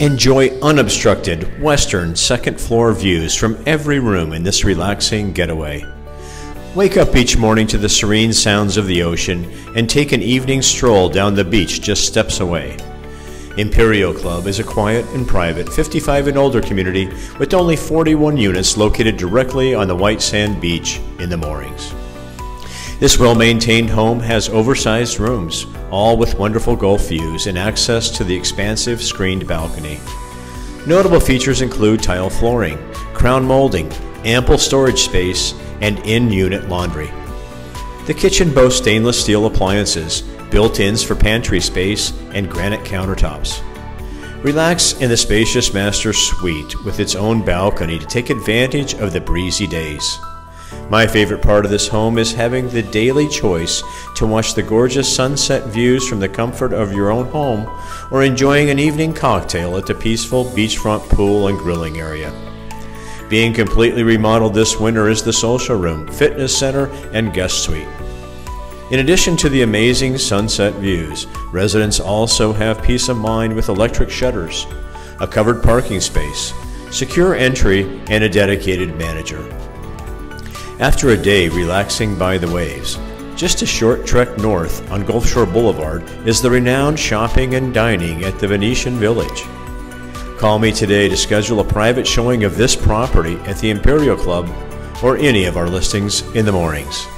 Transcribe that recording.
Enjoy unobstructed, western, second floor views from every room in this relaxing getaway. Wake up each morning to the serene sounds of the ocean and take an evening stroll down the beach just steps away. Imperial Club is a quiet and private 55 and older community with only 41 units located directly on the white sand beach in the moorings. This well maintained home has oversized rooms, all with wonderful Gulf views and access to the expansive screened balcony. Notable features include tile flooring, crown molding, ample storage space, and in unit laundry. The kitchen boasts stainless steel appliances, built ins for pantry space, and granite countertops. Relax in the spacious master suite with its own balcony to take advantage of the breezy days. My favorite part of this home is having the daily choice to watch the gorgeous sunset views from the comfort of your own home or enjoying an evening cocktail at the peaceful beachfront pool and grilling area. Being completely remodeled this winter is the social room, fitness center, and guest suite. In addition to the amazing sunset views, residents also have peace of mind with electric shutters, a covered parking space, secure entry, and a dedicated manager. After a day relaxing by the waves, just a short trek north on Gulf Shore Boulevard is the renowned shopping and dining at the Venetian Village. Call me today to schedule a private showing of this property at the Imperial Club or any of our listings in the moorings.